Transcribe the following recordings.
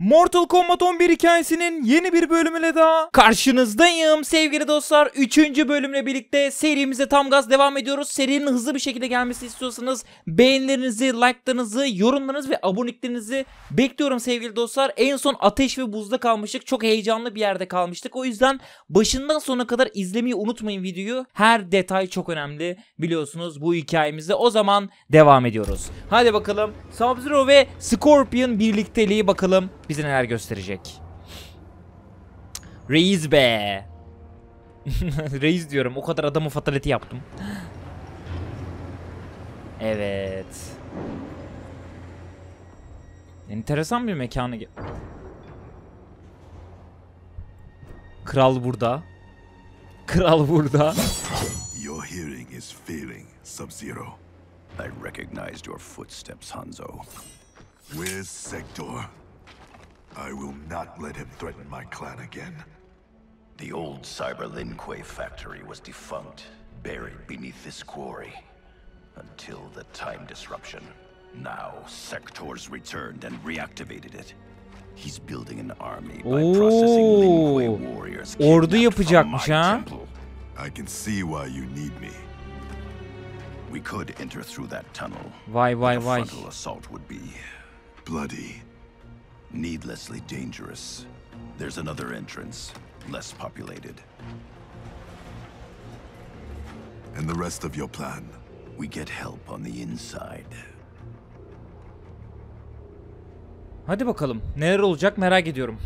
Mortal Kombat 11 hikayesinin yeni bir bölümüyle daha karşınızdayım sevgili dostlar. 3. bölümle birlikte serimize tam gaz devam ediyoruz. Serinin hızlı bir şekilde gelmesi istiyorsanız beğenilerinizi, like'larınızı, yorumlarınızı ve aboneliklerinizi bekliyorum sevgili dostlar. En son ateş ve buzda kalmıştık. Çok heyecanlı bir yerde kalmıştık. O yüzden başından sonuna kadar izlemeyi unutmayın videoyu. Her detay çok önemli biliyorsunuz bu hikayemizde. O zaman devam ediyoruz. Hadi bakalım Sub-Zero ve Scorpion birlikteliği bakalım bize neler gösterecek. Reis be. Reis diyorum. O kadar adamı fatality yaptım. Evet. Enteresan bir mekanı. Kral burada. Kral burada. Your hearing is failing, Sub-Zero. I recognized your footsteps, Hanzo. Where's Sector? I will not let him threaten my clan again. The old Cyber Lin Kuei factory was defunct, buried beneath this quarry. Until the time disruption. Now, Sector's returned and reactivated it. He's building an army by processing Lin Kuei warriors ordu kidnapped yapacakmış from my ha. temple. I can see why you need me. We could enter through that tunnel. Why, why, The vay. frontal assault would be Bloody. Needlessly dangerous. There's another entrance, less populated. And the rest of your plan? We get help on the inside. Hadi bakalım. Neler olacak merak ediyorum.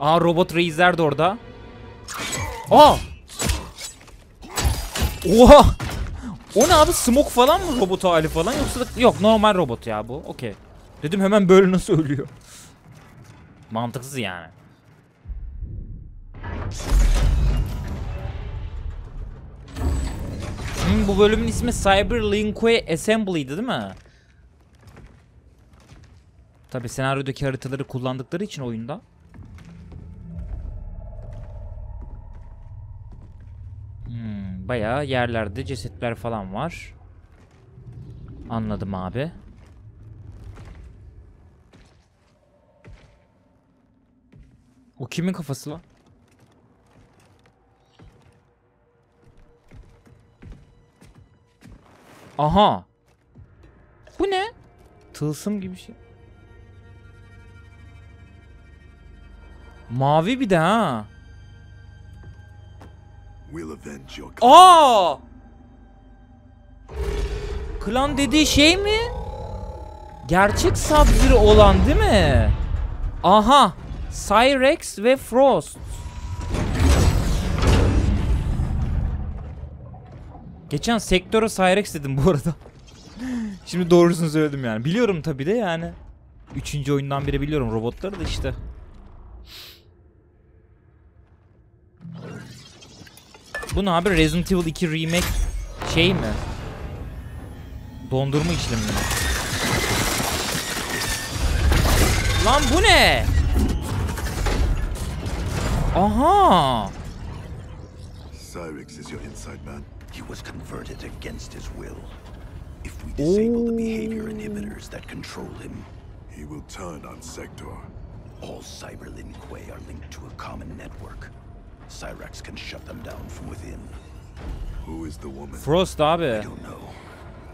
Aa robot reisler de orada. Aa! Oha! O ne abi? Smoke falan mı robot hali falan yoksa da... Yok normal robot ya bu. Okey. Dedim hemen böyle nasıl ölüyor? Mantıksız yani. Hmm, bu bölümün ismi Cyber Linkway Assembly'di değil mi? Tabi senaryodaki haritaları kullandıkları için oyunda. Hmm, bayağı yerlerde cesetler falan var. Anladım abi. O kimin kafası lan? Aha. Bu ne? Tılsım gibi şey. Mavi bir de ha. Aa! Klan dediği şey mi? Gerçek Sub-Zero olan değil mi? Aha. Cyrex ve Frost. Geçen sektöre Cyrex dedim bu arada. Şimdi doğrusunu söyledim yani. Biliyorum tabi de yani. Üçüncü oyundan beri biliyorum robotları da işte. Bu ne abi? Resident Evil 2 remake şey mi? Dondurma işlemi mi? Lan bu ne? Aha! Cyrex is your inside man. He was converted against his will. If we disable the behavior inhibitors that control him, He will turn on Sector. all Cyber Lin Kuei are linked to a common network. Cyrax can shut them down from within. Who is the woman? Frost abi. I don't know.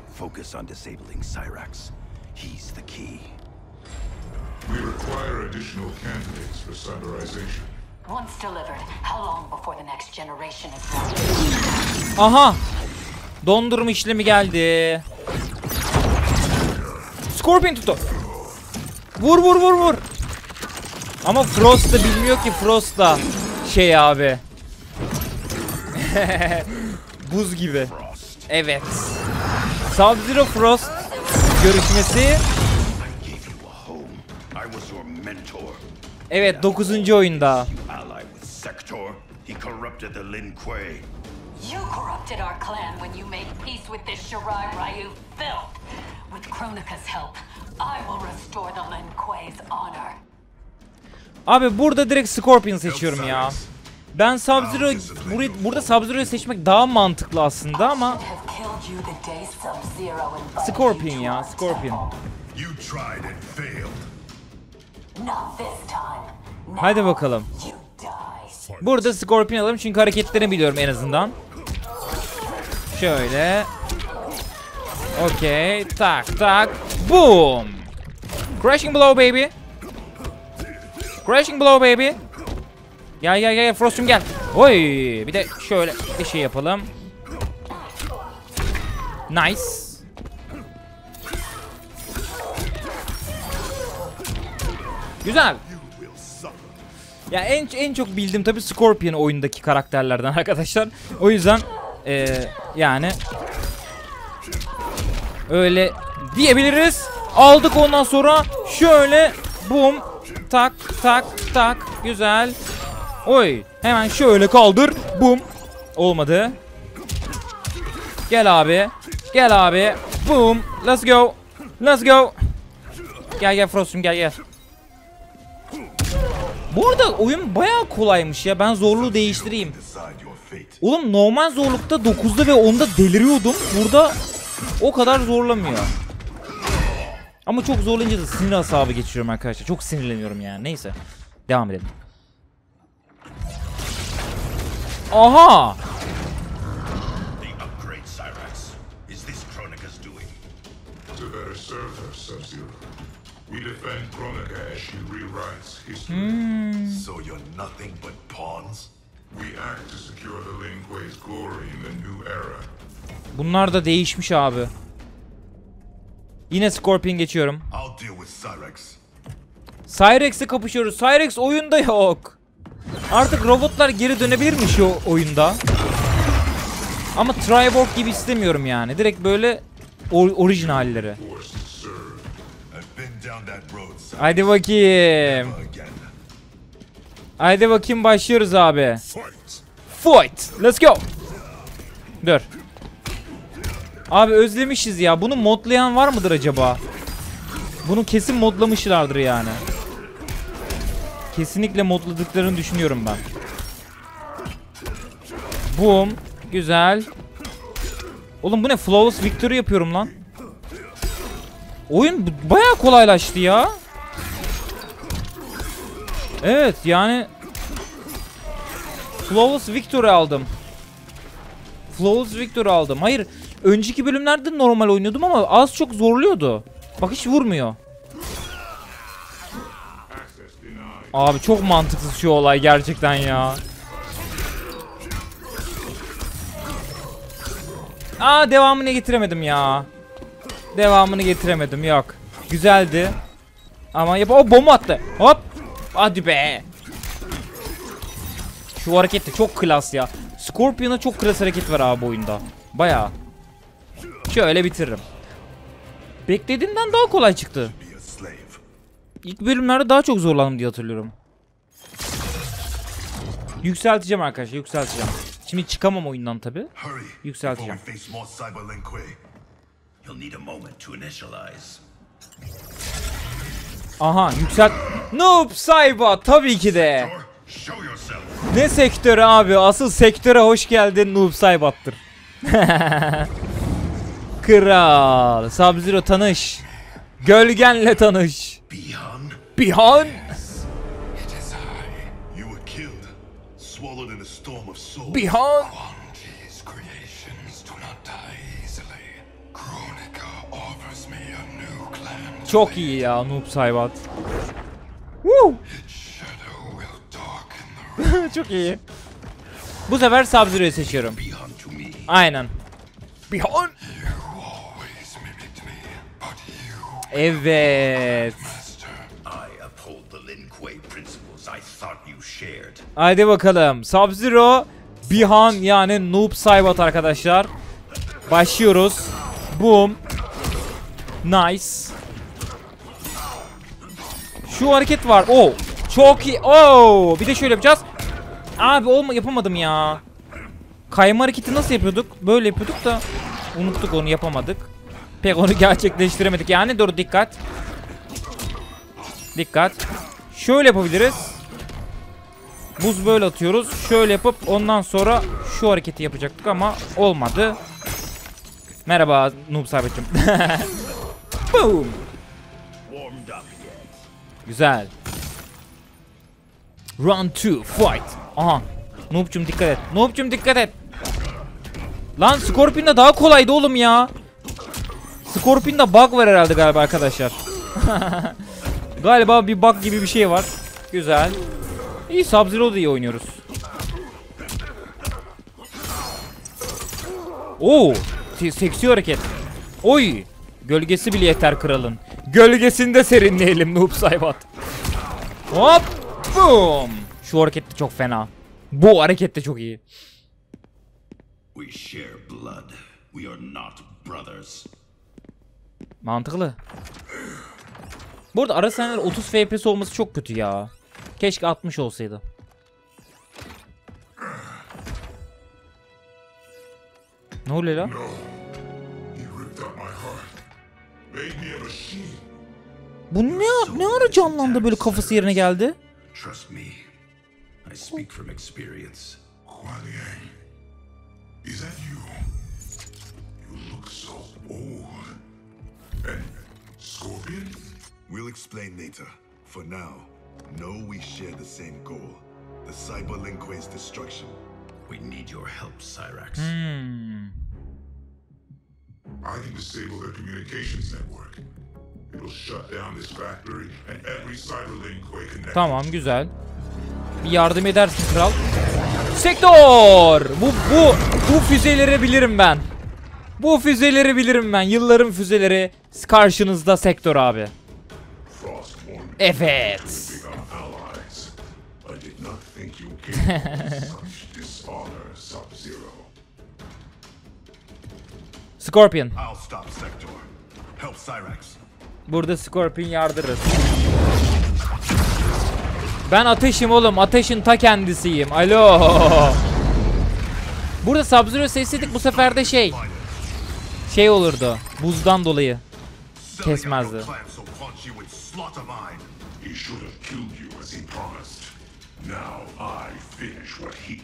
Focus on disabling Cyrax. He's the key. We require additional candidates for cyberization. Once delivered, how long before the next generation is born? Aha! Dondurma işlemi geldi. Scorpion tuttu. Vur vur vur vur. Ama Frost da bilmiyor ki Frost da şey abi. Buz gibi. Evet. Sub-Zero Frost görüşmesi. Evet 9. oyunda. Corrupted the Lin Kuei. You corrupted our clan when you made peace with this Shirai Ryu filth. With Kronika's help, I will restore the Lin Kuei's honor. Abi burada direkt Scorpion seçiyorum ya. Ben Sub-Zero burayı- burada Sub-Zero'yu seçmek daha mantıklı aslında ama Scorpion ya, Scorpion. temple. You tried and failed. Not this time. Now Hadi bakalım. Burada Scorpion alalım çünkü hareketlerini biliyorum en azından. Şöyle. Okey. Tak tak. Boom. Crashing blow baby. Crashing blow baby. Gel gel gel Frost'um gel. Oy. Bir de şöyle bir şey yapalım. Nice. Güzel. Ya en en çok bildiğim tabii Scorpion oyundaki karakterlerden arkadaşlar. O yüzden eee, yani öyle diyebiliriz. Aldık ondan sonra şöyle bum tak tak tak güzel. Oy hemen şöyle kaldır bum olmadı. Gel abi. Gel abi. Boom. Let's go. Let's go. Gel gel Frost'um gel gel. Bu arada oyun bayağı kolaymış ya. Ben zorluğu değiştireyim. Oğlum normal zorlukta 9'da ve 10'da deliriyordum. Burada o kadar zorlamıyor. Ama çok zorlayınca da sinir asabı geçiriyorum arkadaşlar. Çok sinirleniyorum yani. Neyse. Devam edelim. Aha! We defend Kronika as she rewrites history. So you're nothing but pawns? We act to secure the Lin Kuei's glory in the new era. Bunlar da değişmiş abi. Yine Scorpion geçiyorum. I'll deal with Cyrex. Cyrex'le kapışıyoruz. Cyrex oyunda yok. Artık robotlar geri dönebilirmiş o oyunda. Ama Triborg gibi istemiyorum yani. Direkt böyle or- orijinalleri. Hadi bakayım. Hadi bakayım başlıyoruz abi. Fight. Let's go. Dur. Abi özlemişiz ya. Bunu modlayan var mıdır acaba? Bunu kesin modlamışlardır yani. Kesinlikle modladıklarını düşünüyorum ben. Boom. Güzel. Oğlum bu ne? Flawless Victory yapıyorum lan. Oyun b- bayağı kolaylaştı ya. Evet yani Flawless Victory aldım. Flawless Victory aldım. Hayır, önceki bölümlerde normal oynuyordum ama az çok zorluyordu. Bak hiç vurmuyor. Abi çok mantıksız şu olay gerçekten ya. Aa devamını getiremedim ya. Devamını getiremedim yok. Güzeldi. Ama yap o bomba attı. Hop. Hadi be. Şu hareket de çok klas ya. Scorpion'a çok klas hareket var abi oyunda. Baya. Şöyle bitiririm. Beklediğimden daha kolay çıktı. İlk bölümlerde daha çok zorlandım diye hatırlıyorum. Yükselteceğim arkadaşlar yükselteceğim. Şimdi çıkamam oyundan tabi. Yükselteceğim. You'll need a moment to initialize. Aha yükselt. Noob Sayba tabii ki de. Ne sektörü abi? Asıl sektöre hoş geldin Noob Saybat'tır. Kral. Sub-Zero tanış. Gölgenle tanış. Bihan. Souls. Bihan. Çok iyi ya Noob the Çok iyi. Bu sefer Sub-Zero'yu seçiyorum. Aynen. You, Evet. Haydi bakalım. Sub-Zero, Bihan yani Noob Saibot arkadaşlar. Başlıyoruz. Boom. Nice. Şu hareket var. Oh. Çok iyi. Oh. Bir de şöyle yapacağız. Abi olma yapamadım ya. Kayma hareketi nasıl yapıyorduk? Böyle yapıyorduk da unuttuk onu yapamadık. Pek onu gerçekleştiremedik. Yani dur dikkat. Dikkat. Şöyle yapabiliriz. Buz böyle atıyoruz. Şöyle yapıp ondan sonra şu hareketi yapacaktık ama olmadı. Merhaba Noob Saybet'cim. Boom. Güzel. Run to fight. Aha. Noob'cum dikkat et. Noob'cum dikkat et. Lan Scorpion'da daha kolaydı oğlum ya. Scorpion'da bug var herhalde galiba arkadaşlar. galiba bir bug gibi bir şey var. Güzel. İyi Sub-Zero da iyi oynuyoruz. Oo, seksi hareket. Oy, gölgesi bile yeter kralın. Gölgesinde serinleyelim Noob Saibot. Hop, boom. Şu hareket de çok fena. Bu hareket de çok iyi. We share blood. We are not brothers. Mantıklı. Bu arada ara sahneler 30 FPS olması çok kötü ya. Keşke 60 olsaydı. Ne oluyor lan? No. He ripped out my heart. Made me a machine. Bu ne ne ara canlandı böyle kafası yerine geldi? Trust me. I speak from experience. Kuan Liang. Is that you? You look so old. And Scorpion? We'll explain later. For now, know we share the same goal. The Cyber Linquay's destruction. We need your help, Cyrax. I can disable their communications network. It'll shut down this factory and every Cyberlink Quay connected. Tamam güzel. Bir yardım edersin kral. Sektör! Bu bu bu füzeleri bilirim ben. Bu füzeleri bilirim ben. Yılların füzeleri karşınızda sektör abi. Evet. dishonor, Sub-Zero. Scorpion. I'll stop Sector. Help Cyrax. Burada Scorpion yardırır. Ben ateşim oğlum. Ateşin ta kendisiyim. Alo. Burada Sub-Zero seçseydik bu sefer de şey. Şey olurdu. Buzdan dolayı. Kesmezdi. He should have killed you as he promised. Now I finish what he.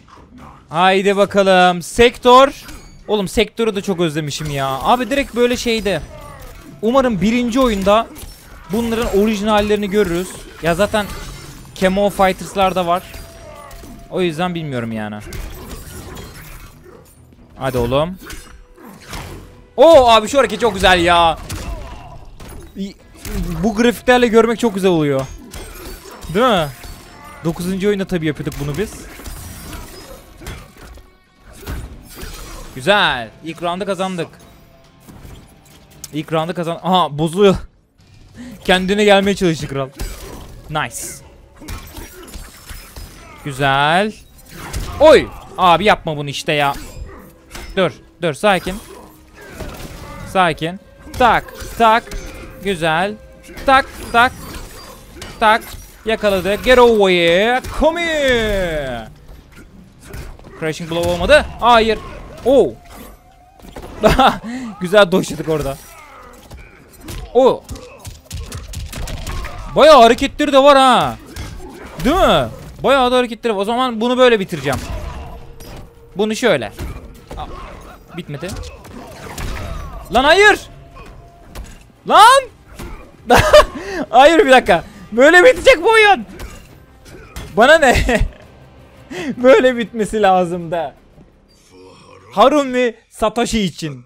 Haydi bakalım. Sektör. Oğlum sektörü de çok özlemişim ya. Abi direkt böyle şeyde. Umarım birinci oyunda bunların orijinallerini görürüz. Ya zaten Kemo Fighters'lar da var. O yüzden bilmiyorum yani. Hadi oğlum. Oo abi şu hareket çok güzel ya. Bu grafiklerle görmek çok güzel oluyor. Değil mi? 9. oyunda tabii yapıyorduk bunu biz. Güzel. İlk round'u kazandık. İlk round'u kazan... Aha bozuluyor. Kendine gelmeye çalıştı kral. Nice. Güzel. Oy. Abi yapma bunu işte ya. Dur. Dur sakin. Sakin. Tak. Tak. Güzel. Tak. Tak. Tak. Yakaladı. Get away. Come here. Crashing blow olmadı. Hayır. Oo. Güzel doşladık orada. O. Bayağı hareketleri de var ha. Değil mi? Bayağı da hareketleri var. O zaman bunu böyle bitireceğim. Bunu şöyle. Aa, bitmedi. Lan hayır. Lan. hayır bir dakika. Böyle bitecek bu oyun. Bana ne? böyle bitmesi lazımdı. Harumi Satoshi için.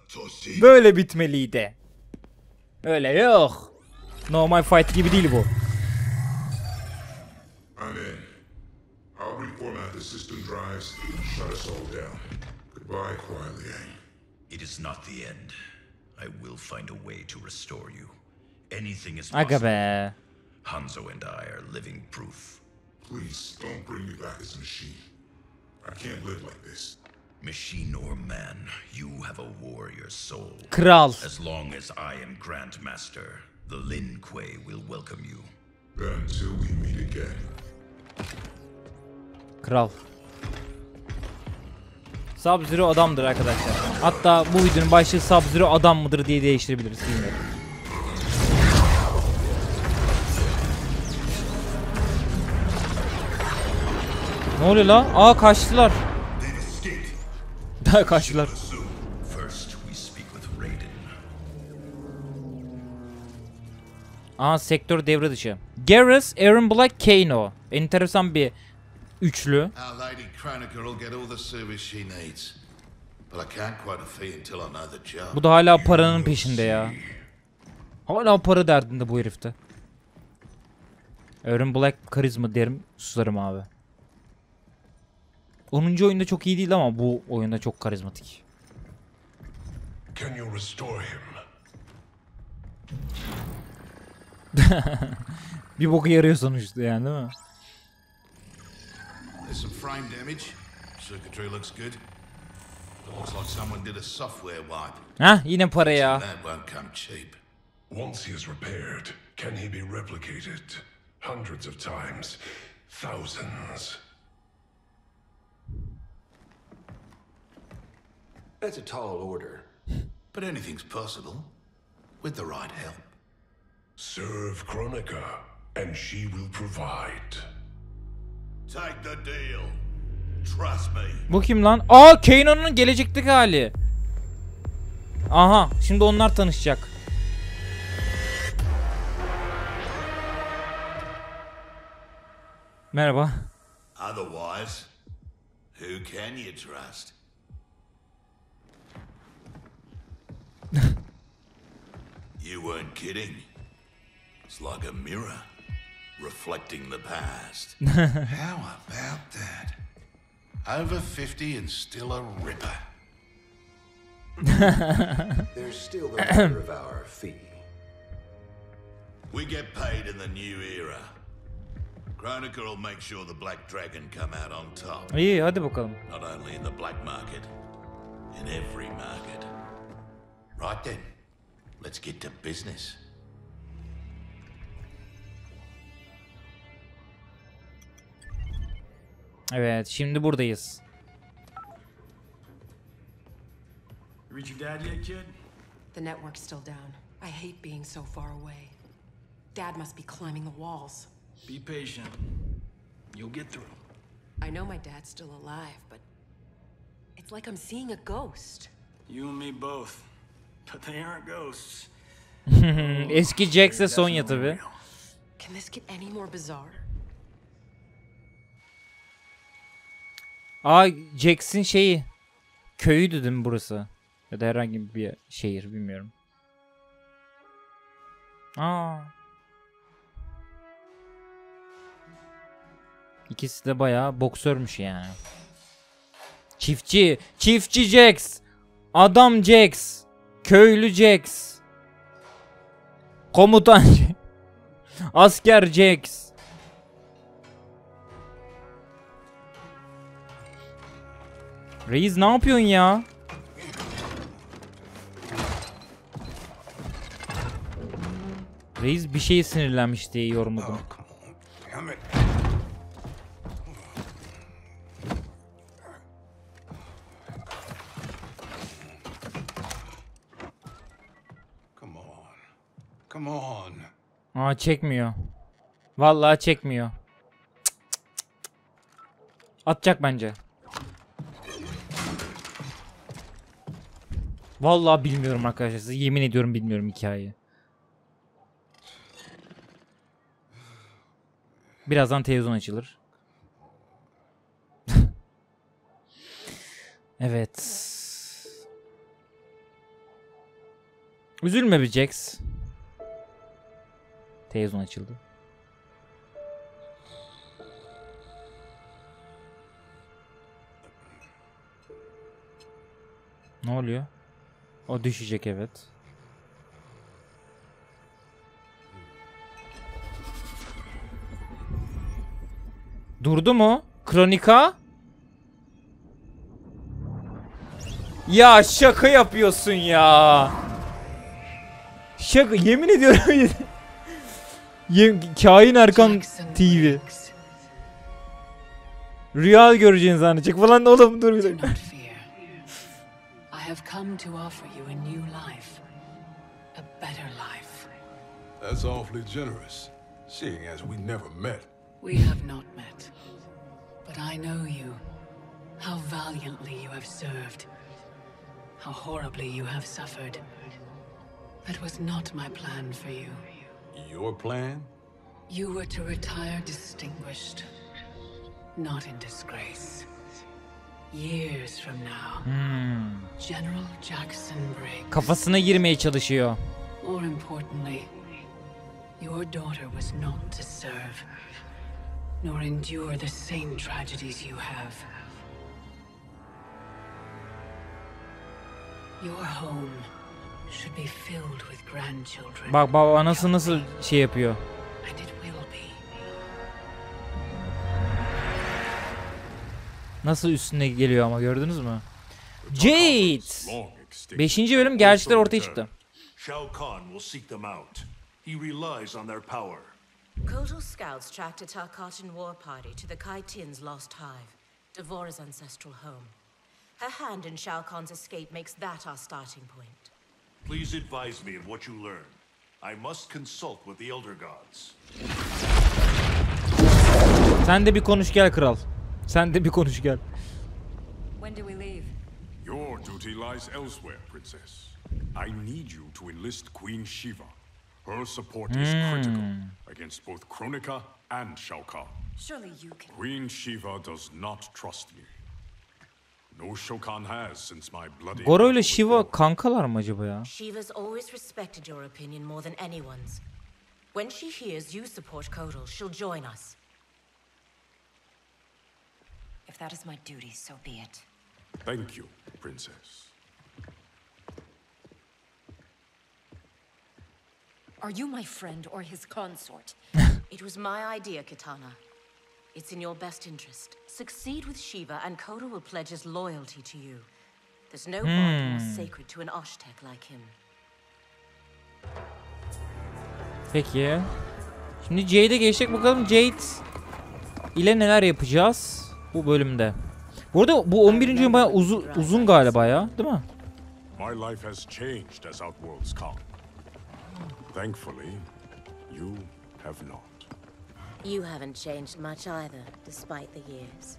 Böyle bitmeliydi. Öyle yok. Normal fight gibi değil bu. I'm in. I'll reformat the system drives, shut us all down. Goodbye, Kuan Liang. It is not the end. I will find a way to restore you. Anything is Aga possible. be. Hanzo and I are living proof. Please don't bring me back as a machine. I can't live like this. Machine or man, you have a warrior soul. Kral. As long as I am Grandmaster, the Lin Kuei will welcome you. Until we meet again. Kral. Sub-Zero adamdır arkadaşlar. Hatta bu videonun başlığı Sub-Zero adam mıdır diye değiştirebiliriz. Bilmiyorum. Ne oluyor la? Aa kaçtılar. Daha kaçtılar. Aa sektör devre dışı. Garrus, Aaron Black, Kano. Enteresan bir Üçlü. Bu da hala paranın peşinde ya. Hala para derdinde bu herifte. Aaron Black karizma derim susarım abi. 10. oyunda çok iyi değil ama bu oyunda çok karizmatik. Can you restore him? Bir boku yarıyor sonuçta yani değil mi? There's some frame damage. Circuitry looks good. Looks like someone did a software wipe. Hah yine para ya. That won't come cheap. Once he is repaired, can he be replicated? Hundreds of times. Thousands. That's a tall order. But anything's possible. With the right help. Serve Kronika, and she will provide. Take the deal. Trust me. Bu kim lan? Aa Kanon'un gelecekteki hali. Aha şimdi onlar tanışacak. Merhaba. Otherwise, who can you trust? You weren't kidding. It's like a mirror reflecting the past. How about that? Over 50 and still a ripper. There's still the matter of our fee. We get paid in the new era. Kronika will make sure the Black Dragon come out on top. İyi hadi bakalım. Not only in the black market, in every market. Right then, let's get to business. Evet şimdi buradayız. Reach your dad yet, kid? The network's still down. I hate being so far away. Dad must be climbing the walls. Be patient. You'll get through. I know my dad's still alive, but it's like I'm seeing a ghost. You and me both. Eski Jax'e Sonya tabi. Can this get any more bizarre? Aa Jax'in şeyi. Köyüydü değil mi burası? Ya da herhangi bir şehir bilmiyorum. Aa. İkisi de bayağı boksörmüş yani. Çiftçi, çiftçi Jax. Adam Jax. Köylü Jax. Komutan Asker Jax. Reis ne yapıyorsun ya? Reis bir şeye sinirlenmiş diye yorumladım. Aa çekmiyor. Vallahi çekmiyor. Atacak bence. Vallahi bilmiyorum arkadaşlar. Yemin ediyorum bilmiyorum hikayeyi. Birazdan televizyon açılır. evet. Üzülme bir Jax. Televizyon açıldı. Ne oluyor? O düşecek evet. Durdu mu? Kronika? Ya şaka yapıyorsun ya. Şaka yemin ediyorum. Yem Kain Erkan TV. Rüya göreceğini zannedecek falan oğlum dur bir dakika. I have come to offer you a new life. A better life. That's awfully generous, seeing as we never met. We have not met. But I know you. How valiantly you have served. How horribly you have suffered. That was not my plan for you. Your plan? You were to retire distinguished. Not in disgrace. Years from now, Hmm. General Jackson Briggs. Kafasına girmeye çalışıyor. More importantly, your daughter was not to serve, nor endure the same tragedies you have. Your home Bak bak anası nasıl şey yapıyor. Nasıl üstüne geliyor ama gördünüz mü? Jade! Beşinci bölüm gerçekler ortaya çıktı. Shao Kahn will seek them out. He relies on their power. Kotal scouts tracked a Tarkatan war party to the Kaitin's lost hive, Devora's ancestral home. Her hand in Shao Kahn's escape makes that our starting point. Please advise me of what you learn. I must consult with the Elder Gods. Sen de bir konuş gel kral. Sen de bir konuş gel. When do we leave? Your duty lies elsewhere, Princess. I need you to enlist Queen Shiva. Her support is hmm. critical against both Kronika and Shao Kahn. Surely you can. Queen Shiva does not trust me. No Shao Kahn has since my bloody... Goro ile Shiva kankalar mı acaba ya? Shiva's always respected your opinion more than anyone's. When she hears you support Kotal, she'll join us. If that is my duty, so be it. Thank you, Princess. Are you my friend or his consort? It was my idea, Katana. It's in your best interest. Succeed with Shiva, and Kotal will pledge his loyalty to you. There's no bond more Hmm. sacred to an Oshtek like him. Peki. Şimdi Jade'e geçtik bakalım Jade ile neler yapacağız bu bölümde. Bu arada bu 11. bölüm bayağı uzun, uzun galiba ya değil mi? My life has changed as Outworlds come. Thankfully, you have not. You haven't changed much either, despite the years.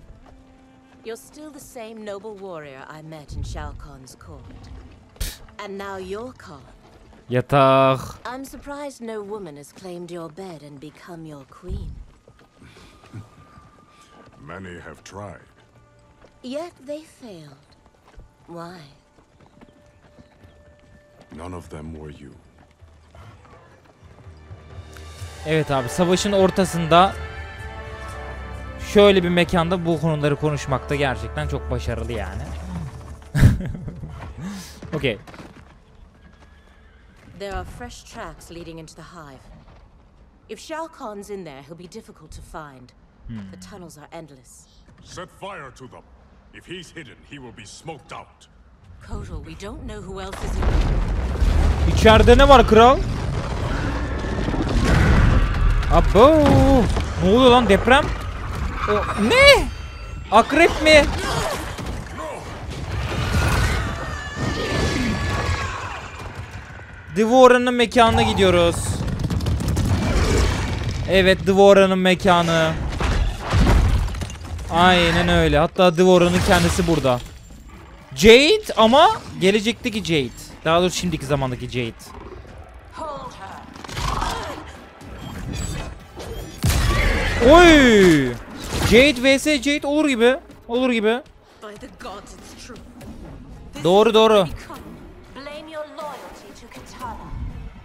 You're still the same noble warrior I met in Shao Kahn's court. And now you're Khan. Yatak. I'm surprised no woman has claimed your bed and become your queen. Many have tried. Yet they failed. Why? None of them were you. Evet abi savaşın ortasında şöyle bir mekanda bu konuları konuşmakta gerçekten çok başarılı yani. Okey. There are fresh tracks leading into the hive. If Shao Kahn's in there, he'll be difficult to find. Hmm. The tunnels are endless. Set fire to them. If he's hidden, he will be smoked out. Kotal, we don't know who else is in İçeride ne var kral? Abo! Ne oluyor lan deprem? O, ne? Akrep mi? Dvora'nın mekanına gidiyoruz. Evet Dvora'nın mekanı. Aynen öyle. Hatta Dvora'nın kendisi burada. Jade ama gelecekteki Jade. Daha doğrusu şimdiki zamandaki Jade. Oy! Jade vs Jade olur gibi. Olur gibi. Doğru doğru. Blame your loyalty to Katana.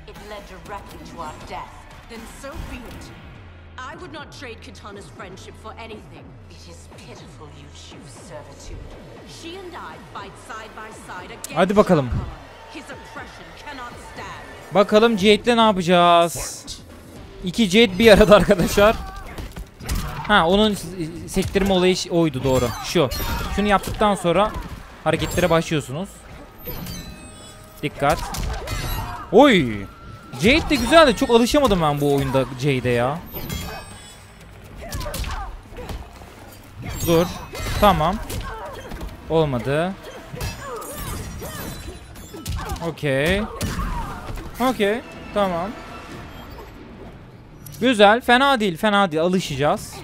It led directly to our death. Then so be it. I would not trade Katana's friendship for anything. It is pitiful you choose servitude. She and I fight side by side against Hadi bakalım. Shao Kahn. His oppression cannot stand. Bakalım Jade'le ne yapacağız? İki Jade bir arada arkadaşlar. Ha onun sektirme olayı oydu doğru. Şu. Şunu yaptıktan sonra hareketlere başlıyorsunuz. Dikkat. Oy! Jade de güzeldi. Çok alışamadım ben bu oyunda Jade'e ya. Dur. Tamam. Olmadı. Okey. Okey. Tamam. Güzel. Fena değil. Fena değil. Alışacağız.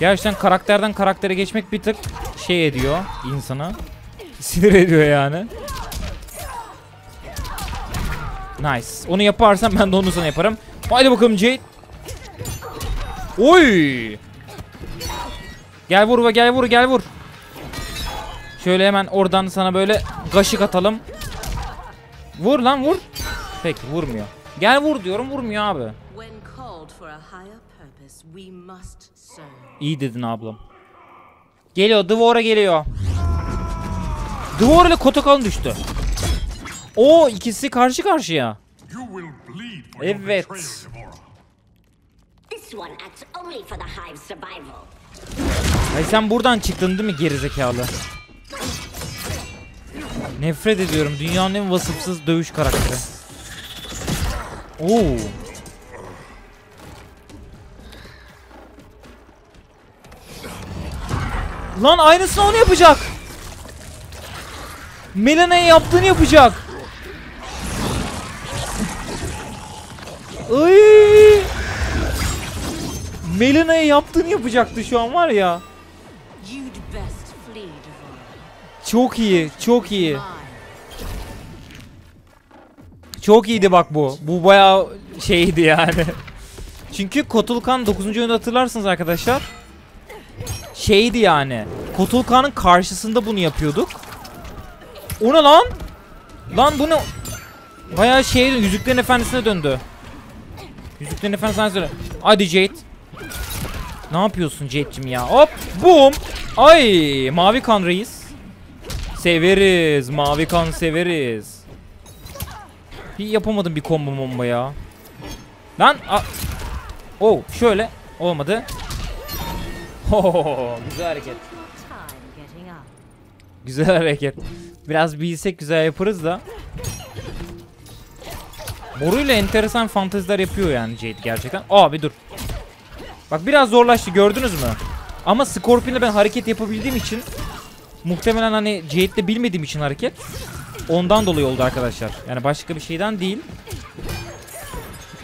Gerçekten karakterden karaktere geçmek bir tık şey ediyor insanı. Sinir ediyor yani. Nice. Onu yaparsan ben de onu sana yaparım. Haydi bakalım Jade. Oy! Gel vur ve gel vur gel vur. Şöyle hemen oradan sana böyle kaşık atalım. Vur lan vur. Peki vurmuyor. Gel vur diyorum vurmuyor abi. When called for a higher purpose, we must serve. İyi dedin ablam. Geliyor Dvor'a geliyor. Dvor ile Kotokan düştü. O ikisi karşı karşıya. Evet. This one acts only for the hive's survival. Ay sen buradan çıktın değil mi gerizekalı? Nefret ediyorum. Dünyanın en vasıfsız dövüş karakteri. Oo. Lan aynısını onu yapacak. Melana'ya yaptığını yapacak. Ay! Melana'ya yaptığını yapacaktı şu an var ya. Çok iyi, çok iyi. Çok iyiydi bak bu. Bu bayağı şeydi yani. Çünkü Kotulkan 9. oyunda hatırlarsınız arkadaşlar. Şeydi yani. Kotulkan'ın karşısında bunu yapıyorduk. O ne lan? Lan bu ne? Bayağı şey Yüzüklerin Efendisi'ne döndü. Yüzüklerin Efendisi'ne döndü. Hadi Jade. Ne yapıyorsun Jade'cim ya? Hop! Boom! Ay! Mavi kan reis. Severiz. Mavi kan severiz. Bir yapamadım bir combo bomba ya. Lan! Oh şöyle. Olmadı. Güzel hareket. Güzel hareket. Biraz bilsek güzel yaparız da. Moruyla enteresan fanteziler yapıyor yani Jade gerçekten. Abi dur. Bak biraz zorlaştı gördünüz mü? Ama Scorpion'la ben hareket yapabildiğim için muhtemelen hani Jade'de bilmediğim için hareket ondan dolayı oldu arkadaşlar. Yani başka bir şeyden değil.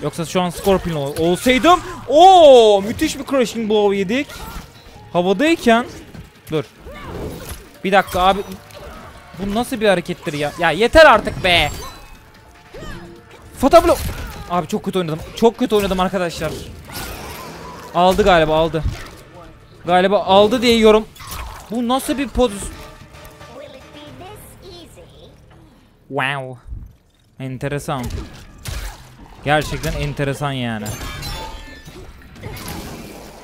Yoksa şu an Scorpion ol- olsaydım o müthiş bir crushing blow yedik. Havadayken dur. Bir dakika abi. Bu nasıl bir harekettir ya? Ya yeter artık be. Fatablo. Abi çok kötü oynadım. Çok kötü oynadım arkadaşlar. Aldı galiba aldı. Galiba aldı diye yorum. Bu nasıl bir pozisyon? Wow. Enteresan. Gerçekten enteresan yani.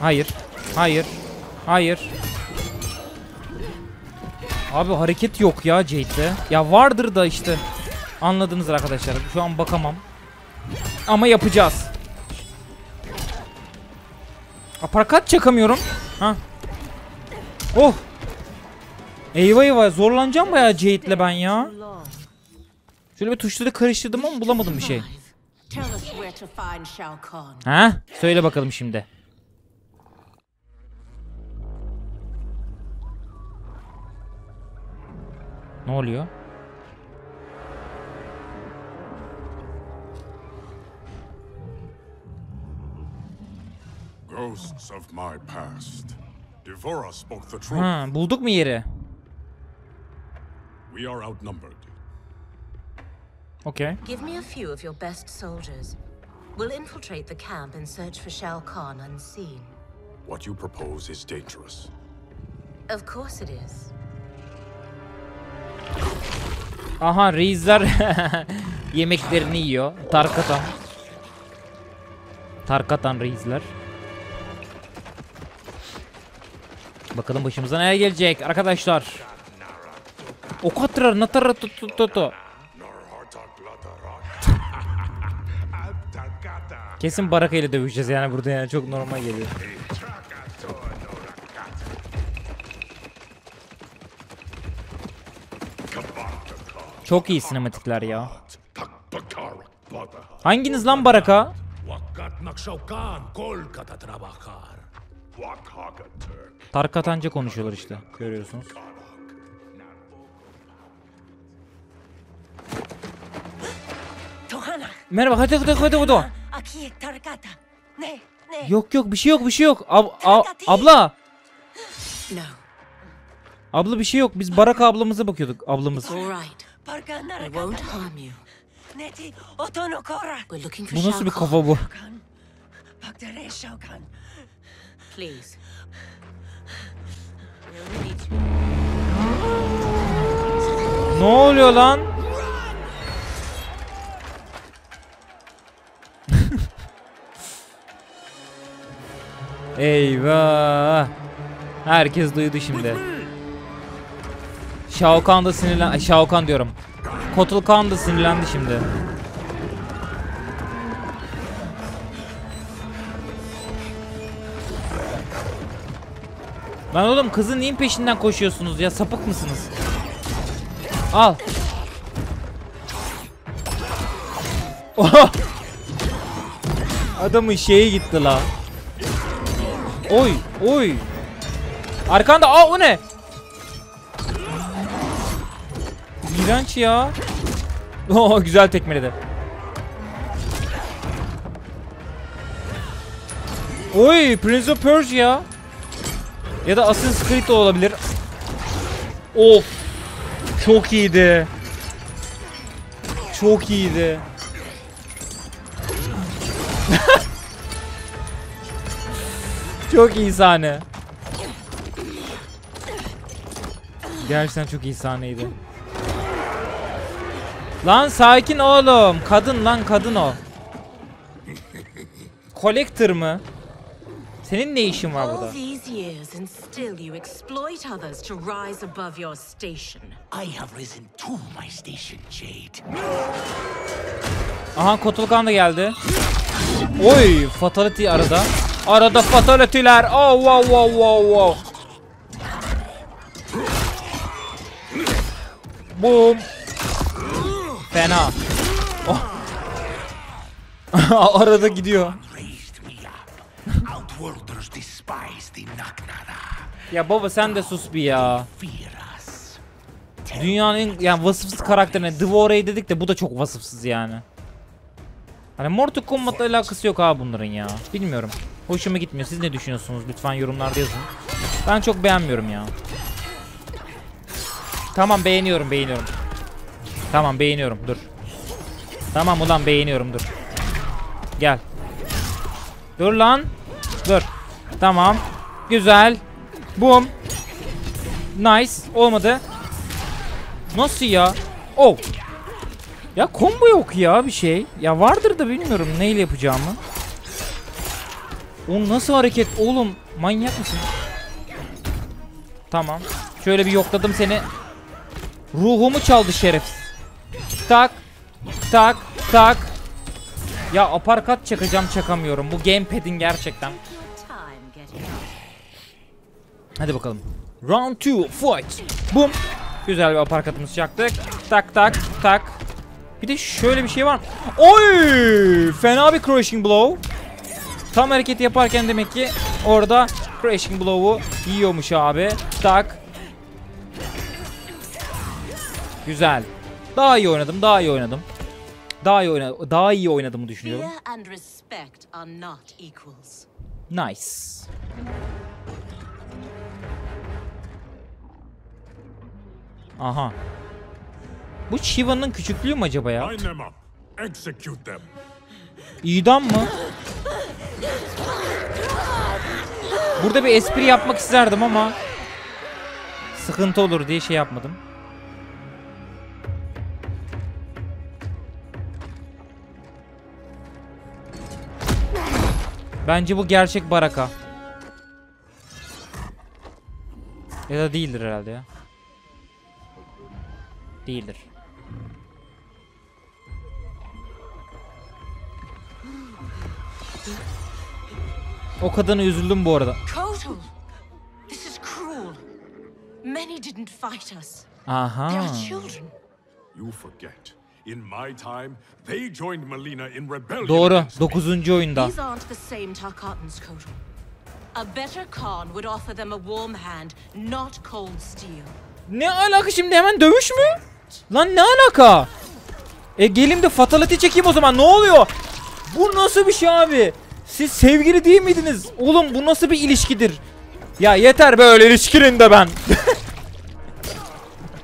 Hayır. Hayır. Hayır. Abi hareket yok ya Jade'de. Ya vardır da işte. Anladınız arkadaşlar. Şu an bakamam. Ama yapacağız. Aparkat çakamıyorum. Ha. Oh. Eyvah eyvah zorlanacağım bayağı Jade'le ben ya. Şöyle bir tuşları karıştırdım ama bulamadım bir şey. Ha? Söyle bakalım şimdi. Ne oluyor? Ghosts of my past. Devora spoke the ah, truth. Ha, bulduk mu yeri? We are outnumbered. Okay. Give me a few of your best soldiers. We'll infiltrate the camp and search for Shao Kahn unseen. What you propose is dangerous. Of course it is. Aha reisler yemeklerini yiyor. Tarkatan. Tarkatan reisler. Bakalım başımıza neler gelecek arkadaşlar. Okatra natara tutu tutu. Kesin baraka ile dövüşeceğiz yani burada yani çok normal geliyor. Çok iyi sinematikler ya. Hanginiz lan baraka? Tarkatanca konuşuyorlar işte. Görüyorsunuz. Merhaba hadi hadi hadi hadi. Yok yok bir şey yok bir şey yok. Ab a- abla. Abla bir şey yok. Biz Baraka ablamıza bakıyorduk ablamız. I won't harm you. Neti, otono kora. We're looking for Bu nasıl bir kafa bu? Please. Ne oluyor lan? Eyvah. Herkes duydu şimdi. Shao Kahn da sinirlen... Ay, Shao Kahn diyorum. Kotal Kahn da sinirlendi şimdi. Lan oğlum kızın neyin peşinden koşuyorsunuz ya? Sapık mısınız? Al. Oha! Adamın şeyi gitti la. Oy, oy. Arkanda, aa o ne? İğrenç ya. Oo güzel tekmeledi. Oy, Prince of Persia. Ya da Assassin's Creed de olabilir. Of. Çok iyiydi. Çok iyiydi. çok iyi sahne. Gerçekten çok iyi sahneydi. Lan sakin oğlum. Kadın lan kadın o. Collector mı? Senin ne işin var burada? these years and still you exploit others to rise above your station. I have risen to my station, Jade. Aha Kotulkan da geldi. Oy fatality arada. Arada fatality'ler. Oh wow wow wow wow. Boom. Fena. Oh. arada gidiyor. The. Ya baba sen de sus bir ya. Dünyanın yani vasıfsız karakterine Dvoray dedik de bu da çok vasıfsız yani. Hani Mortal Kombat'la alakası yok abi bunların ya. Bilmiyorum. Hoşuma gitmiyor. Siz ne düşünüyorsunuz? Lütfen yorumlarda yazın. Ben çok beğenmiyorum ya. Tamam beğeniyorum beğeniyorum. Tamam beğeniyorum dur. Tamam ulan beğeniyorum dur. Gel. Dur lan. Dur. Tamam. Güzel. Boom. Nice. Olmadı. Nasıl ya? Oh. Ya combo yok ya bir şey. Ya vardır da bilmiyorum neyle yapacağımı. O nasıl hareket oğlum? Manyak mısın? Tamam. Şöyle bir yokladım seni. Ruhumu çaldı şeref. Tak. Tak. Tak. Ya aparkat çakacağım çakamıyorum. Bu gamepad'in gerçekten. Hadi bakalım. Round 2 fight. Boom. Güzel bir aparkatımızı çaktık. Tak tak tak. Bir de şöyle bir şey var. Oy! Fena bir crushing blow. Tam hareketi yaparken demek ki orada crushing blow'u yiyormuş abi. Tak. Güzel. Daha iyi oynadım, daha iyi oynadım. Daha iyi oynadım, daha iyi oynadığımı düşünüyorum. Nice. Aha. Bu Shiva'nın küçüklüğü mü acaba ya? İdam mı? Burada bir espri yapmak isterdim ama sıkıntı olur diye şey yapmadım. Bence bu gerçek baraka. Ya da değildir herhalde ya. Değildir. O kadına üzüldüm bu arada. Kotal! This is cruel. Many didn't fight us. Aha. In my time, they joined Melina in rebellion. Doğru. against me. 9. oyunda. These aren't the same Tarkatans, Kotal. A better Khan would offer them a warm hand, not cold steel. Ne alaka şimdi hemen dövüş mü? Lan ne alaka? E gelin de fatality çekeyim o zaman ne oluyor? Bu nasıl bir şey abi? Siz sevgili değil miydiniz? Oğlum bu nasıl bir ilişkidir? Ya yeter böyle ilişkinin de ben.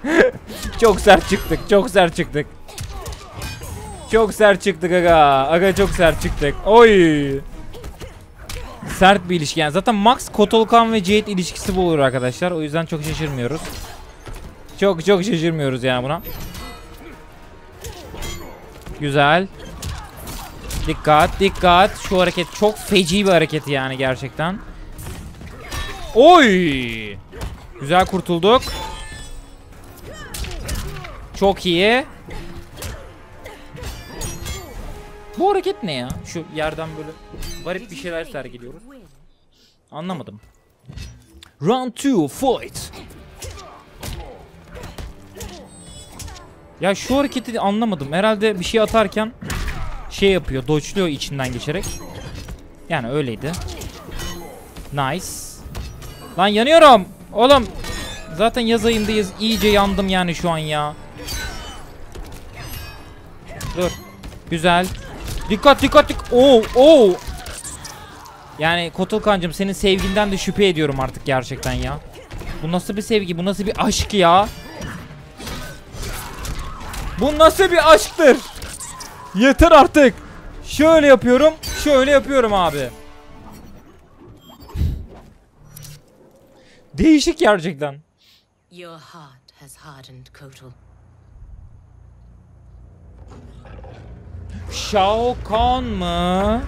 çok sert çıktık çok sert çıktık. Çok sert çıktık aga. Aga çok sert çıktık. Oy. sert bir ilişki. Yani zaten Max, Kotolkan ve Jade ilişkisi bu olur arkadaşlar. O yüzden çok şaşırmıyoruz. Çok çok şaşırmıyoruz yani buna. Güzel. Dikkat, dikkat. Şu hareket çok feci bir hareket yani gerçekten. Oy! Güzel kurtulduk. Çok iyi. Bu hareket ne ya? Şu yerden böyle garip bir şeyler sergiliyoruz. Anlamadım. Round 2 fight. Ya şu hareketi anlamadım. Herhalde bir şey atarken şey yapıyor. Dodge'luyor içinden geçerek. Yani öyleydi. Nice. Lan yanıyorum. Oğlum. Zaten yaz ayındayız. İyice yandım yani şu an ya. Dur. Güzel. Dikkat dikkat dikkat. Oo oo. Yani Kotulkancım senin sevginden de şüphe ediyorum artık gerçekten ya. Bu nasıl bir sevgi? Bu nasıl bir aşk ya? Bu nasıl bir aşktır? Yeter artık. Şöyle yapıyorum. Şöyle yapıyorum abi. Değişik gerçekten. Your heart has hardened, Kotal. Shao Kahn mı?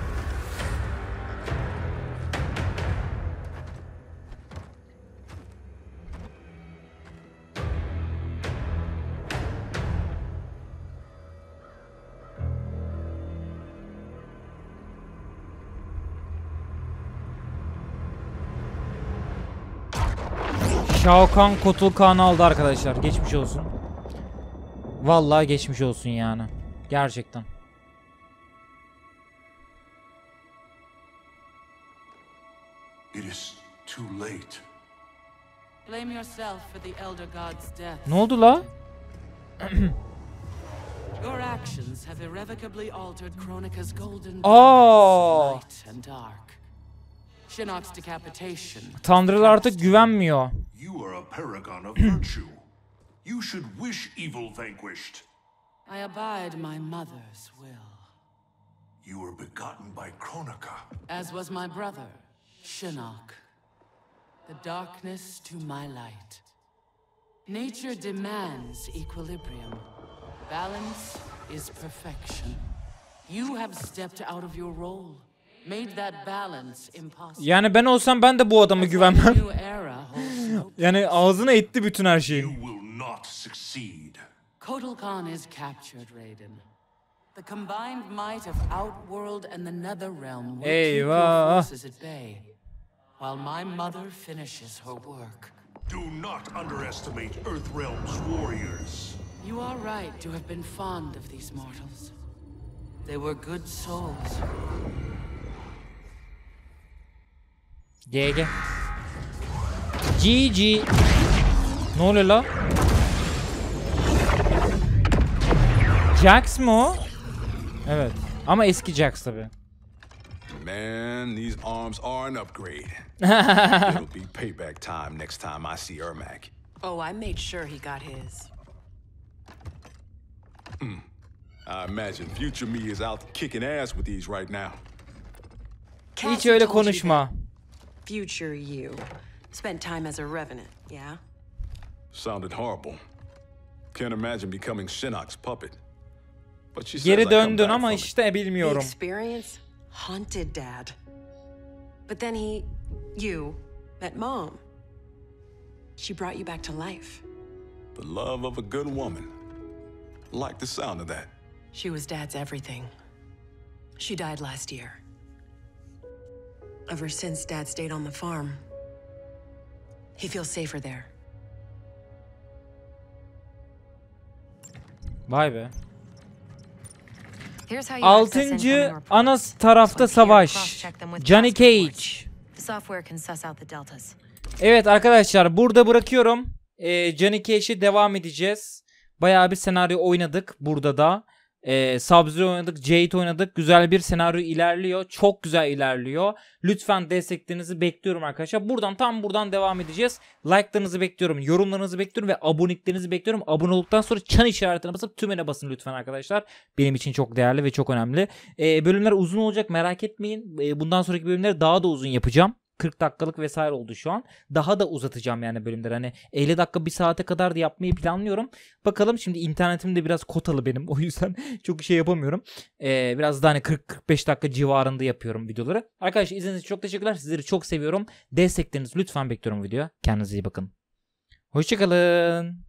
Shao Kahn Kotul Kahn'ı aldı arkadaşlar. Geçmiş olsun. Vallahi geçmiş olsun yani. Gerçekten. Ne oldu la? Your actions have irrevocably altered Kronika's golden oh. Aa! balance, light and dark. Shinnok's decapitation. Tanrılar artık güvenmiyor. You are a paragon of virtue. You should wish evil vanquished. I abide my mother's will, You were begotten by Kronika. as was my brother, Shinnok. The darkness to my light. Nature demands equilibrium. Balance is perfection. You have stepped out of your role, made that balance impossible. Yani ben olsam ben de bu adamı güvenmem. New era holds no yani ağzına etti bütün her şeyi. You Will not succeed. Kotal Khan is captured, Raiden. The combined might of Outworld and the Netherrealm will keep your Eyvah. forces at bay, while my mother finishes her work. Do not underestimate Earthrealm's warriors. You are right to have been fond of these mortals. They were good souls. GG. GG. Ne oluyor la? Jax mı o? Evet. Ama eski Jax tabi. Man, these arms are an upgrade. It'll be payback time next time I see Ermac. Oh, I made sure he got his. Hmm. I imagine future me is out kicking ass with these right now. Hiç öyle konuşma. Future you. Spent time as a revenant, yeah? Sounded horrible. Can't imagine becoming Shinnok's puppet. But she says Geri I come döndün back ama it. işte The bilmiyorum. experience haunted Dad. But then he, you, met Mom. She brought you back to life. The love of a good woman. Like the sound of that. She was Dad's everything. She died last year. Ever since Dad stayed on the farm, he feels safer there. Vay be. Altıncı ana tarafta savaş. Johnny. Cage. Evet arkadaşlar burada bırakıyorum. Ee, Johnny Cage'e devam edeceğiz. Bayağı bir senaryo oynadık burada da. Ee, Sub-Zero oynadık, Jade oynadık. Güzel bir senaryo ilerliyor. Çok güzel ilerliyor. Lütfen desteklerinizi bekliyorum arkadaşlar. Buradan tam buradan devam edeceğiz. Like'larınızı bekliyorum. Yorumlarınızı bekliyorum ve aboneliklerinizi bekliyorum. Abone olduktan sonra çan işaretine basıp tümene basın lütfen arkadaşlar. Benim için çok değerli ve çok önemli. Ee, bölümler uzun olacak merak etmeyin. Ee, bundan sonraki bölümleri daha da uzun yapacağım. 40 dakikalık vesaire oldu şu an. Daha da uzatacağım yani bölümleri. Hani 50 dakika 1 saate kadar da yapmayı planlıyorum. Bakalım şimdi internetim de biraz kotalı benim. O yüzden çok şey yapamıyorum. Ee, biraz daha hani 40-45 dakika civarında yapıyorum videoları. Arkadaşlar izlediğiniz için çok teşekkürler. Sizleri çok seviyorum. Desteklerinizi lütfen bekliyorum videoya. Kendinize iyi bakın. Hoşçakalın.